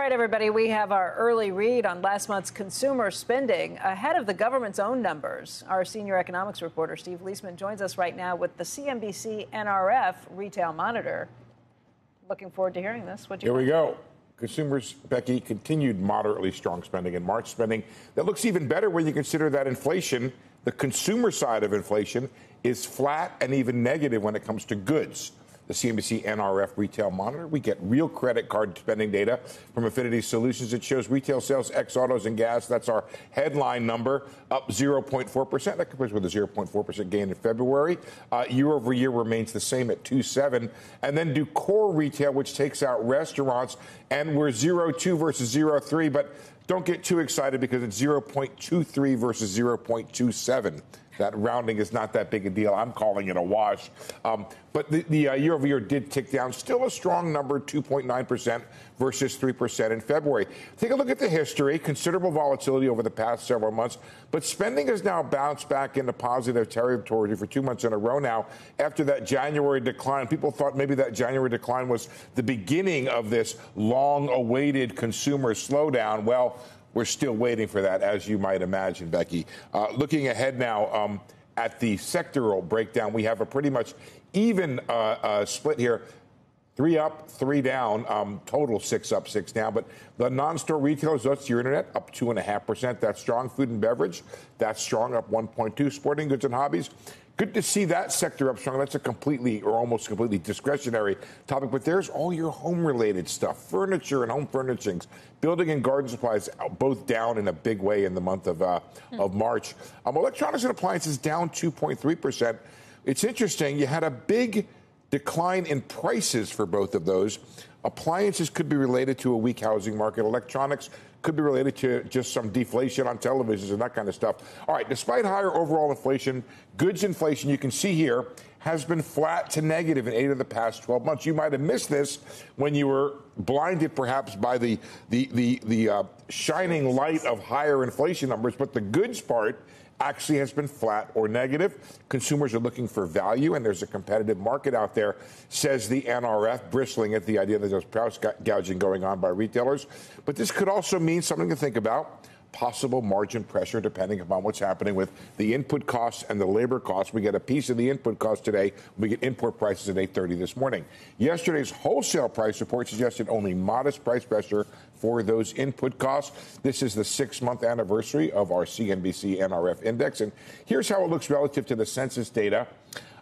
All right, everybody, we have our early read on last month's consumer spending ahead of the government's own numbers. Our senior economics reporter, Steve Liesman, joins us right now with the CNBC NRF retail monitor. Looking forward to hearing this. What Here we go. Consumers, Becky, continued moderately strong spending in March spending. That looks even better when you consider that inflation, the consumer side of inflation, is flat and even negative when it comes to goods the CNBC NRF retail monitor. We get real credit card spending data from Affinity Solutions. It shows retail sales ex autos and gas. That's our headline number, up 0.4%. That compares with a 0.4% gain in February. Uh, year over year remains the same at 2.7. And then do core retail, which takes out restaurants, and we're 0.2 versus 0.3. But don't get too excited because it's 0.23 versus 0.27. That rounding is not that big a deal. I'm calling it a wash. Um, but the, the uh, year over year did tick down. Still a strong number, 2.9% versus 3% in February. Take a look at the history. Considerable volatility over the past several months. But spending has now bounced back into positive territory for two months in a row now after that January decline. People thought maybe that January decline was the beginning of this long awaited consumer slowdown. Well, we're still waiting for that, as you might imagine, Becky. Uh, looking ahead now um, at the sectoral breakdown, we have a pretty much even uh, uh, split here. Three up, three down, um, total six up, six down. But the non store retailers, that's your internet, up 2.5%. That's strong. Food and beverage, that's strong, up 1.2. Sporting goods and hobbies, Good to see that sector up strong. That's a completely or almost completely discretionary topic. But there's all your home related stuff furniture and home furnishings, building and garden supplies, both down in a big way in the month of, uh, hmm. of March. Um, electronics and appliances down 2.3%. It's interesting. You had a big decline in prices for both of those. Appliances could be related to a weak housing market. Electronics could be related to just some deflation on televisions and that kind of stuff. All right, despite higher overall inflation, goods inflation, you can see here, has been flat to negative in eight of the past 12 months. You might have missed this when you were blinded perhaps by the, the, the, the uh, shining light of higher inflation numbers, but the goods part actually has been flat or negative. Consumers are looking for value, and there's a competitive market out there, says the NRF, bristling at the idea that there's price gouging going on by retailers. But this could also mean something to think about possible margin pressure depending upon what's happening with the input costs and the labor costs. We get a piece of the input cost today. We get import prices at 8:30 this morning. Yesterday's wholesale price report suggested only modest price pressure for those input costs. This is the six-month anniversary of our CNBC NRF index, and here's how it looks relative to the census data.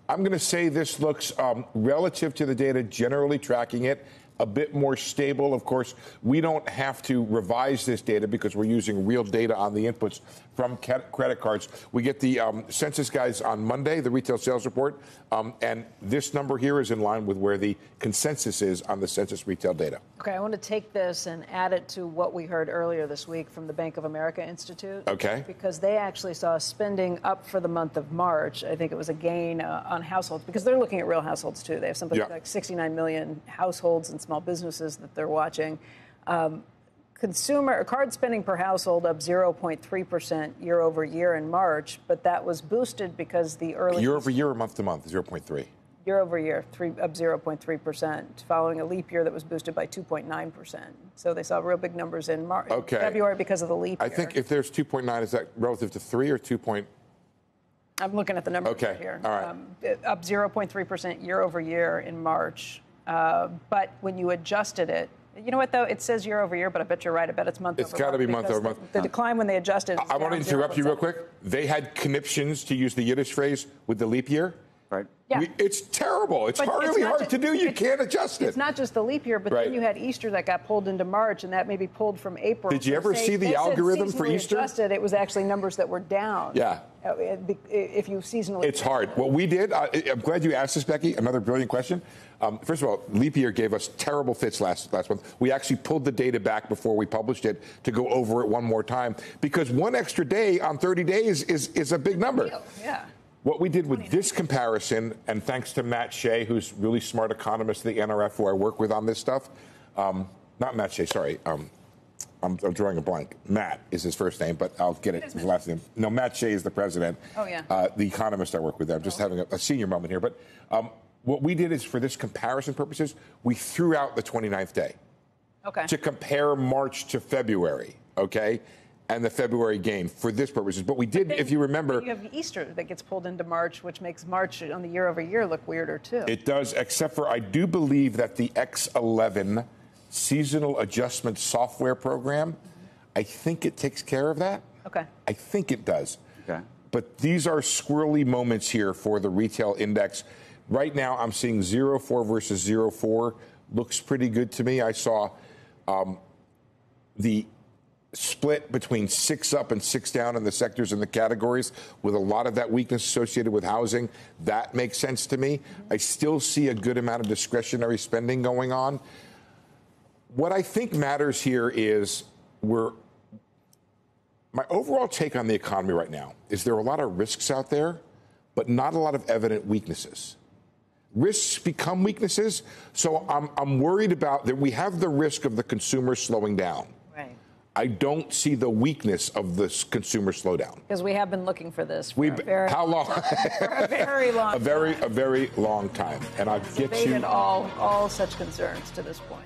I'm going to say this looks um, relative to the data, generally tracking it a bit more stable. Of course, we don't have to revise this data because we're using real data on the inputs from credit cards. We get the um, census guys on Monday, the retail sales report, um, and this number here is in line with where the consensus is on the census retail data. Okay, I want to take this and add it to what we heard earlier this week from the Bank of America Institute. Okay. Because they actually saw spending up for the month of March. I think it was a gain uh, on households because they're looking at real households too. They have something yeah. like 69 million households and small businesses that they're watching. Um, consumer card spending per household up 0.3% year over year in March, but that was boosted because the early year over year or month to month 0.3 year over year three, up 0.3% following a leap year that was boosted by 2.9%. So they saw real big numbers in March okay. February because of the leap year. I year. think if there's 2.9 is that relative to 3 or 2. Point... I'm looking at the numbers okay. right here. All right. Um, up 0.3% year over year in March. Uh, but when you adjusted it you know what, though? It says year over year, but I bet you're right. I bet it's month it's got to be month over month. The, the, decline when they adjusted. I, I want to interrupt you real quick. They had conniptions, to use the Yiddish phrase, with the leap year. Right. Yeah. It's terrible. It's but really it's hard just, to do. You can't adjust it. It's not just the leap year, but right. then you had Easter that got pulled into March, and that may be pulled from April. Did you ever say, see the algorithm for Easter? Adjusted, it was actually numbers that were down. Yeah. Uh, if you seasonally. It's hard. What we did, I, am glad you asked this, Becky. Another brilliant question. Um, first of all, leap year gave us terrible fits last last month. We actually pulled the data back before we published it to go over it one more time because one extra day on 30 days is is a big number. Yeah. What we did with this comparison, and thanks to Matt Shay, who's really smart economist at the NRF, who I work with on this stuff, um, not Matt Shay, sorry, um, I'm, I'm, drawing a blank. Matt is his first name, but I'll get it his last name. No, Matt Shay is the president. Oh yeah. Uh, the economist I work with. I'm just oh. having a, a, senior moment here, but um, what we did is for this comparison purposes, we threw out the 29th day. okay. to compare March to February, okay? And the February game for this purposes. But we did, Then- if you remember, You have Easter that gets pulled into March, which makes March on the year over year look weirder too. it does, except for I do believe that the X11 seasonal adjustment software program, I think it takes care of that. okay. I think it does. Okay. But these are squirrely moments here for the retail index. Right now, I'm seeing 04 versus 04. Looks pretty good to me. I saw um, the split between six up and six down in the sectors and the categories, with a lot of that weakness associated with housing. That makes sense to me. I still see a good amount of discretionary spending going on. What I think matters here is we're my overall take on the economy right now is there are a lot of risks out there, but not a lot of evident weaknesses. Risks become weaknesses, so I'm, I'm worried about that we have the risk of the consumer slowing down. Right. I don't see the weakness of this consumer slowdown. Because we have been looking for this for We a very, how long? for a very long a very time. a very long time, and I'll get you. all all such concerns to this point.